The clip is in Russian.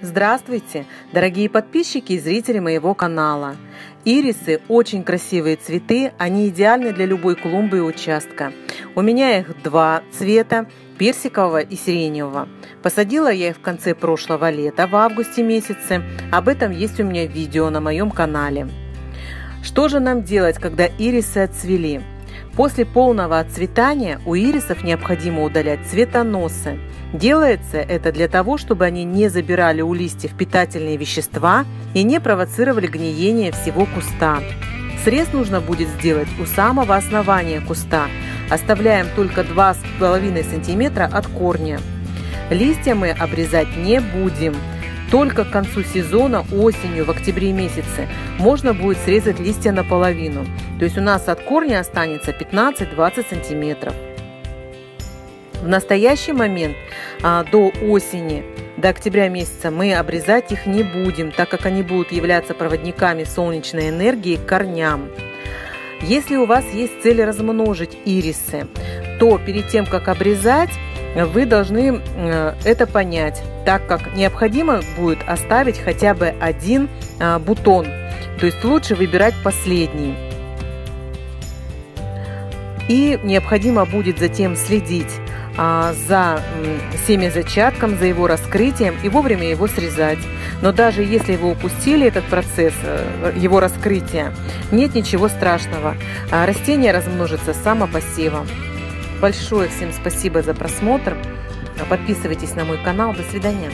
Здравствуйте, дорогие подписчики и зрители моего канала. Ирисы – очень красивые цветы, они идеальны для любой клумбы и участка. У меня их два цвета – персикового и сиреневого. Посадила я их в конце прошлого лета, в августе месяце. Об этом есть у меня видео на моем канале. Что же нам делать, когда ирисы отцвели? После полного отцветания у ирисов необходимо удалять цветоносы. Делается это для того, чтобы они не забирали у листьев питательные вещества и не провоцировали гниение всего куста. Срез нужно будет сделать у самого основания куста. Оставляем только 2,5 см от корня. Листья мы обрезать не будем. Только к концу сезона, осенью, в октябре месяце, можно будет срезать листья наполовину. То есть у нас от корня останется 15-20 сантиметров. В настоящий момент а, до осени, до октября месяца мы обрезать их не будем, так как они будут являться проводниками солнечной энергии к корням. Если у вас есть цель размножить ирисы, то перед тем, как обрезать, вы должны э, это понять, так как необходимо будет оставить хотя бы один э, бутон. То есть лучше выбирать последний. И необходимо будет затем следить а, за семязачатком, за его раскрытием и вовремя его срезать. Но даже если вы упустили этот процесс, э, его раскрытия, нет ничего страшного. Растение размножится самопосевом. Большое всем спасибо за просмотр. Подписывайтесь на мой канал. До свидания.